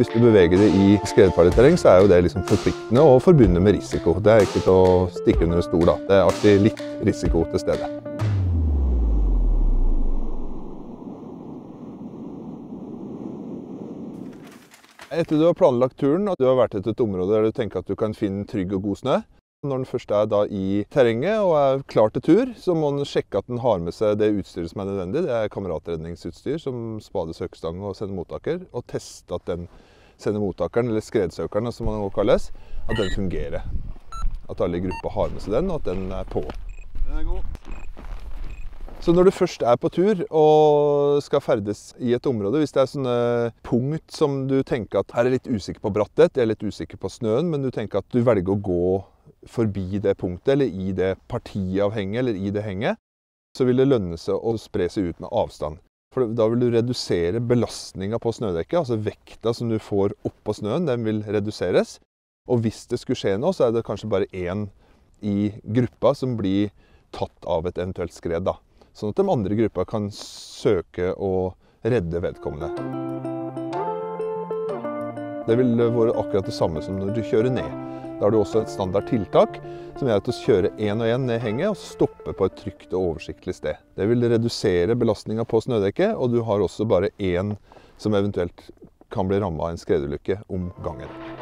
Hvis du beveger deg i skredfarlig terreng, så er jo det liksom forpliktende og forbundet med risiko. Det er ikke til å stikke under en stol, da. Det er alltid litt risiko til stede. Etter du har planlagt turen og du har vært etter et område der du tenker at du kan finne trygg og god snø, når den først er da i terrenget og er klar til tur, så må den sjekke at den har med seg det utstyret som er nødvendig. Det er kameratredningsutstyr som spade, søkestang og sendemottaker. Og teste at den sendemottakeren, eller skredsøkeren som den også kalles, at den fungerer. At alle i gruppa har med seg den, og at den er på. Den er god. Så når du først er på tur og skal ferdes i et område, hvis det er sånne punkt som du tenker at her er litt usikker på bratthet, jeg er litt usikker på snøen, men du tenker at du velger å gå forbi det punktet, eller i det partiet av henget, eller i det henget, så vil det lønne seg å spre seg ut med avstand. For da vil du redusere belastninga på snødekket, altså vekta som du får oppå snøen, den vil reduseres. Og hvis det skulle skje noe, så er det kanskje bare én i gruppa som blir tatt av et eventuelt skred. da. Sånn at de andre i gruppa kan søke å redde vedkommende. Det vil være akkurat det samme som når du kjører ned. Da har du også et standard tiltak som gjør at du kjører én og én ned henget og stopper på et trygt og oversiktlig sted. Det vil redusere belastninga på snødekket, og du har også bare én som eventuelt kan bli ramma av en skredulykke om gangen.